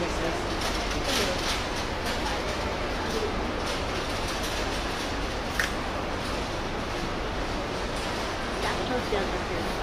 Yeah, toast down here.